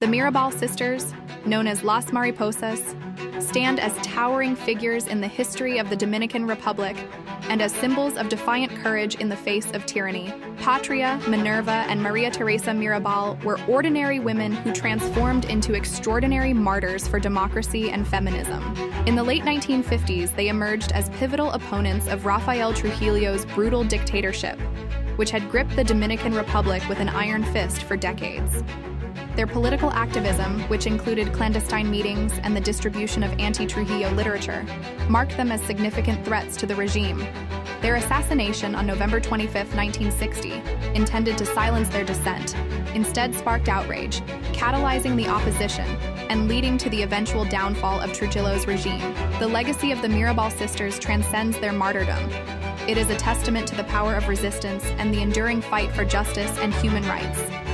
The Mirabal sisters, known as Las Mariposas, stand as towering figures in the history of the Dominican Republic and as symbols of defiant courage in the face of tyranny. Patria, Minerva, and Maria Teresa Mirabal were ordinary women who transformed into extraordinary martyrs for democracy and feminism. In the late 1950s, they emerged as pivotal opponents of Rafael Trujillo's brutal dictatorship, which had gripped the Dominican Republic with an iron fist for decades. Their political activism, which included clandestine meetings and the distribution of anti Trujillo literature, marked them as significant threats to the regime. Their assassination on November 25, 1960, intended to silence their dissent, instead sparked outrage, catalyzing the opposition and leading to the eventual downfall of Trujillo's regime. The legacy of the Mirabal sisters transcends their martyrdom. It is a testament to the power of resistance and the enduring fight for justice and human rights.